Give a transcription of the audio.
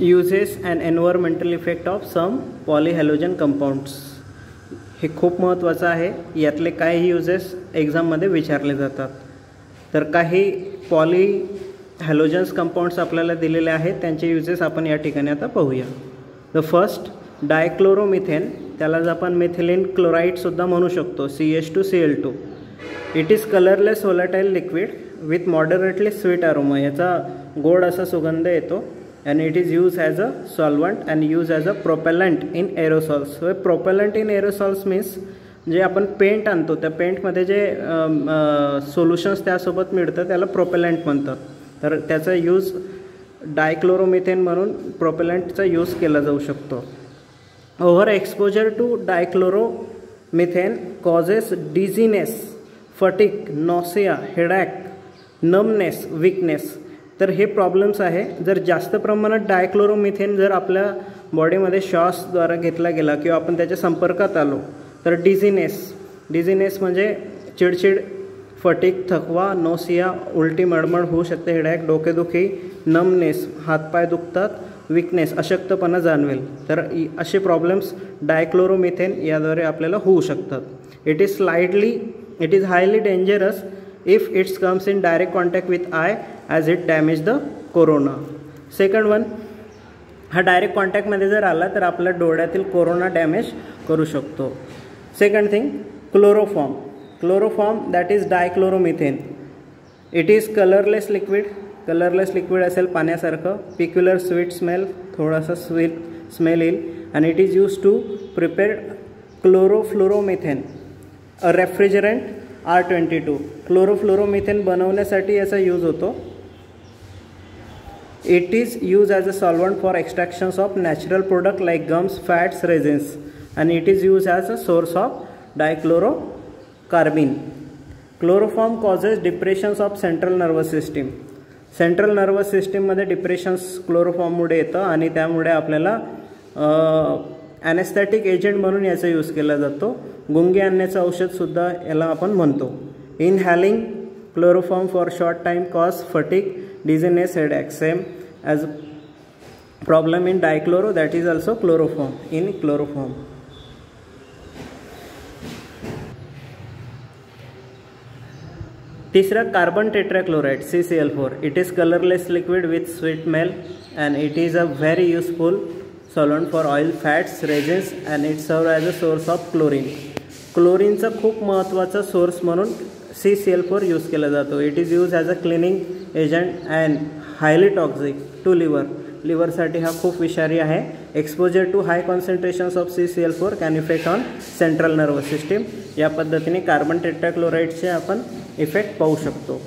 uses and environmental effect of some polyhalogen compounds. हे खूप महत्त्वाचं आहे. यातले काही युजेस एक्झाममध्ये विचारले जातात. तर काही पॉली हॅलोजन्स कंपाऊंड्स आपल्याला दिलेले आहेत. त्यांचे युजेस आपण या ठिकाणी आता पाहूया. द फर्स्ट डायक्लोरोमिथेन त्यालाच आपण मिथिलिन क्लोराईडसुद्धा म्हणू शकतो. C H two C L two it is colourless volatile liquid with moderately sweet aroma याचा गोड असा सुगंध येतो. And it is use as a solvent and use as a in in aerosols propellant in aerosols means जे आपण paint आणतो त्या पेंटमध्ये जे सोल्युशन्स त्यासोबत मिळतं त्याला प्रोपेलंट म्हणतात. तर त्याचा यूज डायक्लोरोमिथेन म्हणून प्रोपेलंटचा यूज केला जाऊ शकतो. Over exposure to dichloromethane causes dizziness fatigue nausea headache numbness weakness तर हे प्रॉब्लेम्स आहे. जर जास्त प्रमाणात डायक्लोरोमिथेन जर आपल्या बॉडीमध्ये श्वासद्वारा घेतला गेला किंवा आपण त्याच्या संपर्कात आलो तर डिझिनेस डिझिनेस म्हणजे चिडचिड फटीक थकवा नोसिया उलटी मळमळ होऊ शकते हेडॅक डोकेदुखी नमनेस हातपाय दुखतात विकनेस अशक्तपणा जाणवेल. तर असे प्रॉब्लेम्स डायक्लोरोमिथेन याद्वारे आपल्याला होऊ शकतात. It is slightly it is highly dangerous if it's comes in direct contact with eye as it damage the cornea second one हा डायरेक्ट कॉन्टॅक्टमध्ये जर आला तर आपल्या डोळ्यातील कोरोना डॅमेज करू शकतो. Second thing chloroform chloroform that is dichloromethane it is colourless liquid colourless liquid असेल पाण्यासारखं. पिक्युलर स्वीट स्मेल थोडासा स्वीट स्मेल येईल. आणि it is use to prepare chlorofluoromethane a refrigerant R twenty two chlorofluoromethane बनवण्यासाठी याचा use होतो. It is use as a solvent for extractions of natural product like gums fats resins आणि it is use as a source of dichlorocarbene chloroform causes depressions of central nervous system central nervous सिस्टीममध्ये depressions क्लोरोफॉर्ममुळे येतं आणि त्यामुळे आपल्याला ॲनेस्थॅटिक agent म्हणून याचा use केला जातो. गुंगे आणण्याचं औषधसुद्धा याला आपण म्हणतो. Inhaling chloroform for short time cause fatigue dizziness headaches as problem in dichloro that is also chloroform in chloroform तिसरा carbon tetrachloride C C L four it is colourless liquid with sweet smell and it is a very useful solvent for oil fats resins and it serve as a source of chlorine क्लोरीनचा खूप महत्त्वाचा source म्हणून C C L four use केला जातो. It is use as a cleaning agent and highly toxic to liver लिव्हरसाठी हा खूप विषारी आहे. Exposure to high concentrations of C C L four can effect on central nervous system या पद्धतीने carbon टेट्राक्लोराईडचे आपण effect पाहू शकतो.